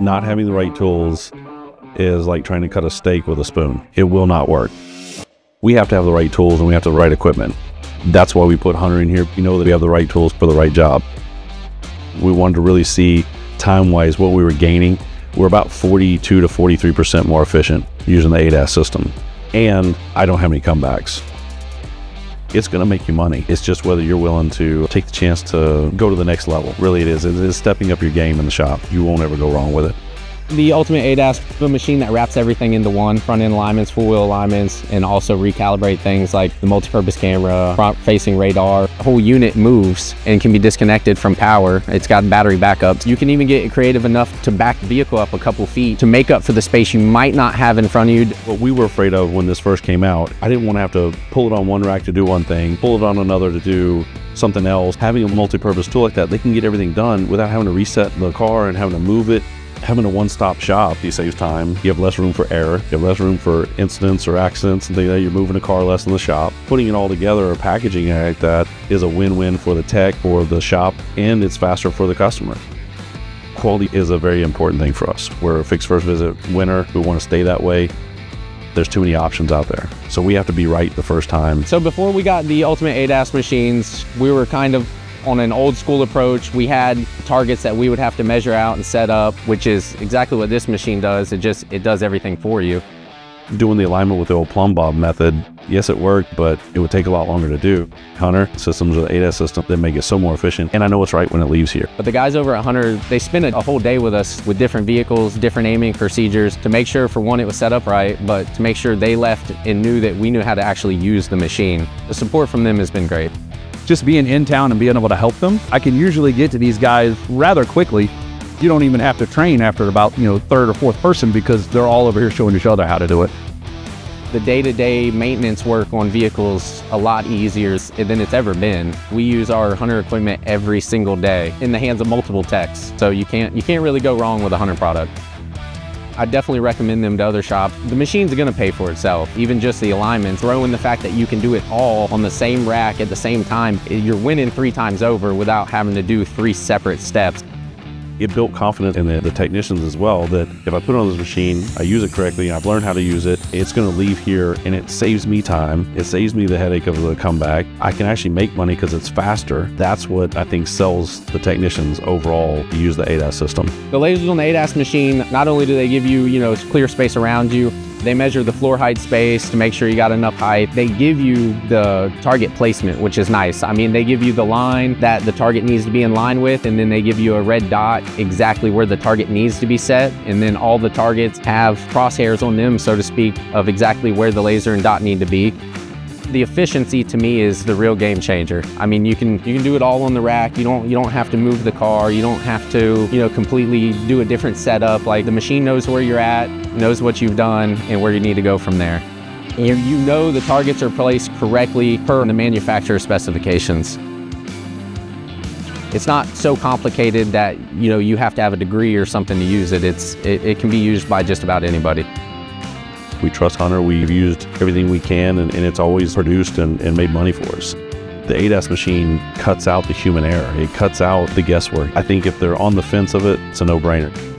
Not having the right tools is like trying to cut a steak with a spoon. It will not work. We have to have the right tools and we have the right equipment. That's why we put Hunter in here. We know that we have the right tools for the right job. We wanted to really see time wise what we were gaining. We're about 42 to 43% more efficient using the ADAS system. And I don't have any comebacks. It's going to make you money. It's just whether you're willing to take the chance to go to the next level. Really, it is. It is stepping up your game in the shop. You won't ever go wrong with it. The Ultimate ADAS, the machine that wraps everything into one, front end alignments, full wheel alignments, and also recalibrate things like the multi-purpose camera, front facing radar. The whole unit moves and can be disconnected from power. It's got battery backups. You can even get creative enough to back the vehicle up a couple feet to make up for the space you might not have in front of you. What we were afraid of when this first came out, I didn't want to have to pull it on one rack to do one thing, pull it on another to do something else. Having a multi-purpose tool like that, they can get everything done without having to reset the car and having to move it having a one-stop shop, you save time. You have less room for error. You have less room for incidents or accidents and things that. You're moving a car less in the shop. Putting it all together or packaging it like that is a win-win for the tech, for the shop, and it's faster for the customer. Quality is a very important thing for us. We're a fixed first visit winner. We want to stay that way there's too many options out there. So we have to be right the first time. So before we got the Ultimate ADAS machines, we were kind of on an old school approach. We had targets that we would have to measure out and set up, which is exactly what this machine does. It just, it does everything for you. Doing the alignment with the old plumb bob method, yes, it worked, but it would take a lot longer to do. Hunter systems with the ADAS system that make it so more efficient, and I know it's right when it leaves here. But the guys over at Hunter, they spend a whole day with us with different vehicles, different aiming procedures to make sure, for one, it was set up right, but to make sure they left and knew that we knew how to actually use the machine. The support from them has been great just being in town and being able to help them, I can usually get to these guys rather quickly. You don't even have to train after about, you know, third or fourth person because they're all over here showing each other how to do it. The day-to-day maintenance work on vehicles a lot easier than it's ever been. We use our Hunter equipment every single day in the hands of multiple techs. So you can't you can't really go wrong with a Hunter product. I definitely recommend them to other shops. The machine's gonna pay for itself, even just the alignment. Throw in the fact that you can do it all on the same rack at the same time. You're winning three times over without having to do three separate steps it built confidence in the, the, technicians as well that if I put it on this machine, I use it correctly, I've learned how to use it, it's going to leave here and it saves me time. It saves me the headache of the comeback. I can actually make money because it's faster. That's what I think sells the technicians overall to use the ADAS system. The lasers on the ADAS machine, not only do they give you, you know, clear space around you, they measure the floor height space to make sure you got enough height. They give you the target placement, which is nice. I mean, they give you the line that the target needs to be in line with, and then they give you a red dot exactly where the target needs to be set. And then all the targets have crosshairs on them, so to speak, of exactly where the laser and dot need to be the efficiency to me is the real game changer. I mean, you can you can do it all on the rack. You don't you don't have to move the car. You don't have to you know completely do a different setup. Like the machine knows where you're at, knows what you've done, and where you need to go from there. And you know the targets are placed correctly per the manufacturer specifications. It's not so complicated that you know you have to have a degree or something to use it. It's it, it can be used by just about anybody. We trust Hunter. We've used everything we can, and, and it's always produced and, and made money for us. The ADAS machine cuts out the human error. It cuts out the guesswork. I think if they're on the fence of it, it's a no-brainer.